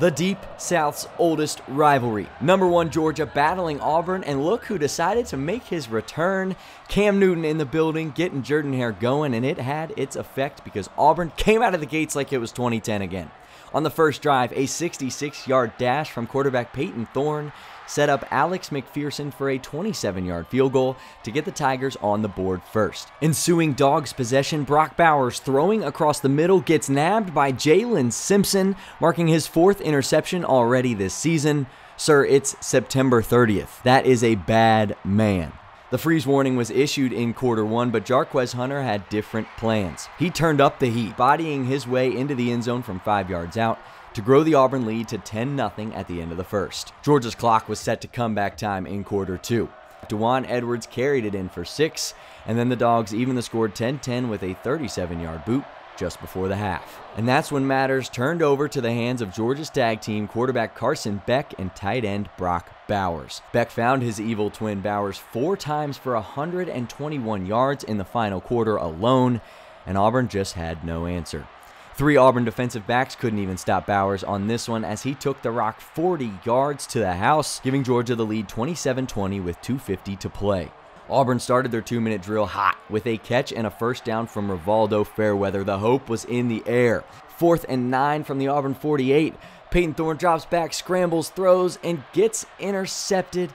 the Deep South's oldest rivalry. Number one Georgia battling Auburn, and look who decided to make his return. Cam Newton in the building, getting Jordan Hare going, and it had its effect because Auburn came out of the gates like it was 2010 again. On the first drive, a 66 yard dash from quarterback Payton Thorne set up Alex McPherson for a 27 yard field goal to get the Tigers on the board first. Ensuing Dogs possession, Brock Bowers throwing across the middle gets nabbed by Jaylin Simpson, marking his fourth interception already this season. Sir, it's September 30th. That is a bad man. The freeze warning was issued in quarter one, but Jarquez Hunter had different plans. He turned up the heat, bodying his way into the end zone from five yards out to grow the Auburn lead to 10 0 at the end of the first. Georgia's clock was set to comeback time in quarter two. Daijun Edwards carried it in for six, and then the Dogs even the score 10 10 with a 37 yard boot just before the half. And that's when matters turned over to the hands of Georgia's tag team quarterback Carson Beck and tight end Brock Bowers. Beck found his evil twin Bowers four times for 121 yards in the final quarter alone, and Auburn just had no answer. Three Auburn defensive backs couldn't even stop Bowers on this one as he took the rock 40 yards to the house, giving Georgia the lead 27 20 with 2.50 to play. Auburn started their two minute drill hot with a catch and a first down from Rivaldo Fairweather. The hope was in the air. Fourth and nine from the Auburn 48. Payton Thorne drops back, scrambles, throws, and gets intercepted.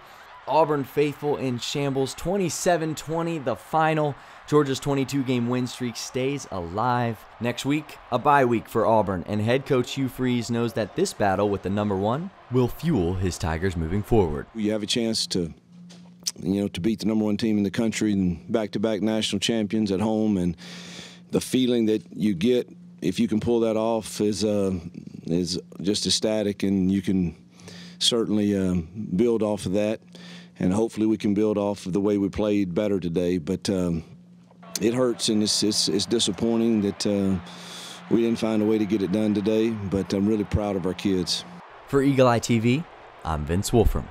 Auburn faithful in shambles 27 20, the final. Georgia's 22 game win streak stays alive. Next week, a bye week for Auburn, and head coach Hugh Freeze knows that this battle with the number one will fuel his Tigers moving forward. You have a chance to you know, to beat the number one team in the country and back-to-back national champions at home, and the feeling that you get if you can pull that off is uh, is just ecstatic, and you can certainly uh, build off of that, and hopefully we can build off of the way we played better today. But um, it hurts and it's, it's, it's disappointing that uh, we didn't find a way to get it done today, but I'm really proud of our kids. For Eagle Eye TV, I'm Vince Wolfram.